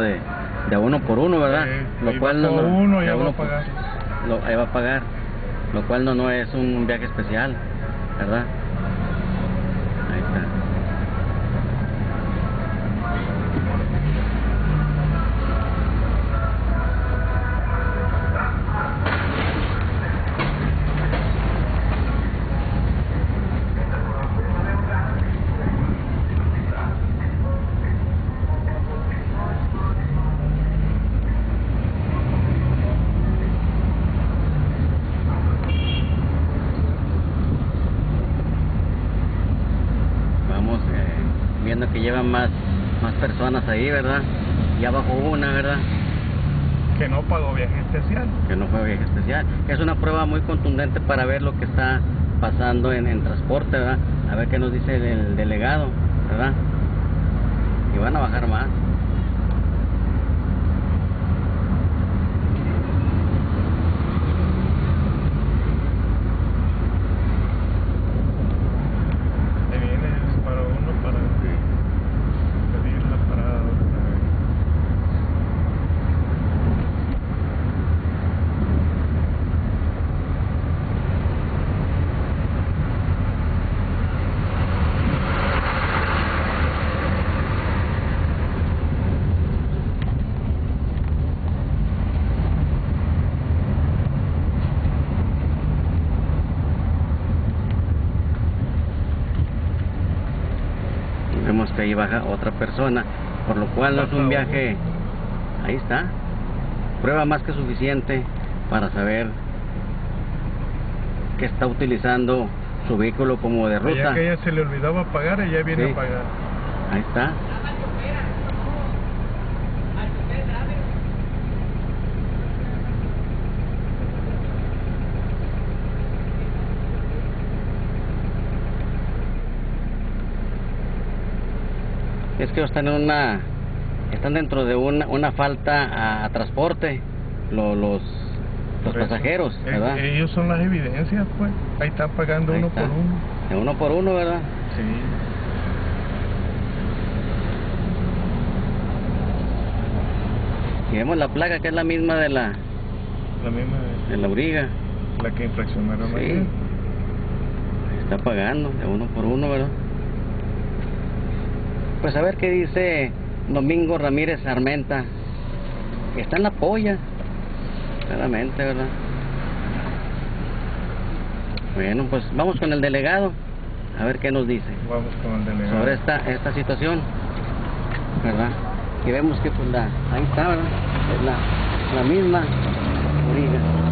de, de uno por uno, ¿verdad? Sí, lo cual por no- uno, ya va a uno pagar. lo- ahí va a pagar, lo cual no, no es un viaje especial, ¿verdad? Ahí está. Viendo que llevan más, más personas ahí, ¿verdad? Ya bajó una, ¿verdad? Que no pagó viaje especial. Que no fue viaje especial. Es una prueba muy contundente para ver lo que está pasando en, en transporte, ¿verdad? A ver qué nos dice el, el delegado, ¿verdad? Y van a bajar más. Ahí viene el para uno para pedir la parada otra vez. Y vemos que ahí baja otra persona, por lo cual no es un viaje. Ahí está. Prueba más que suficiente para saber que está utilizando su vehículo como de Ya ruta. que a ella se le olvidaba pagar, ella viene Sí. a pagar. Ahí está. Es que están en una, están dentro de una, una falta a, a transporte, lo- los, los eso. pasajeros, Eh, ¿verdad? ellos son las evidencias, pues. Ahí están pagando Ahí uno está. por uno. De uno por uno, ¿verdad? Sí. Y vemos la placa que es la misma de la, La misma, de la auriga. la que infraccionaron Sí. ayer. Está pagando de uno por uno, ¿verdad? Pues a ver qué dice Domingo Ramírez Armenta. Está en la polla. Claramente, ¿verdad? Bueno, pues vamos con el delegado. A ver qué nos dice Vamos con el delegado. sobre esta esta situación. ¿Verdad? Y vemos que pues la... Ahí está, ¿verdad? Es la, la misma orilla.